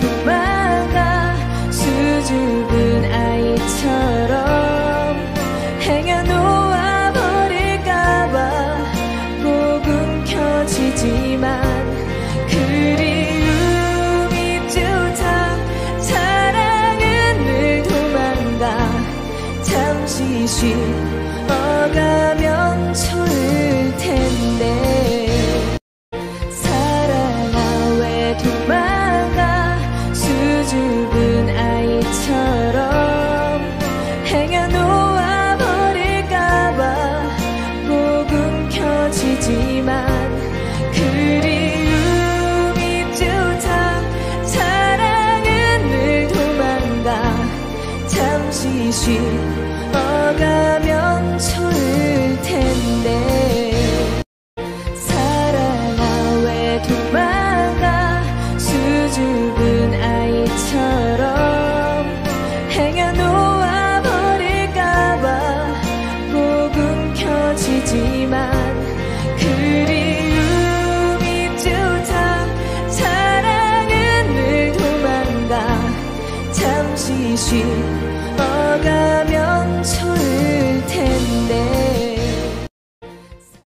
도망가 수줍은 아이처럼 행여 놓아 버릴까봐 꼭 움켜쥐지만 그리움이 쫓아 사랑은 늘 도망가 잠시 쉬어가면 좋을 텐데 사랑아 왜 도망 쉬어가면 잠시 쉬어가면 좋을 텐데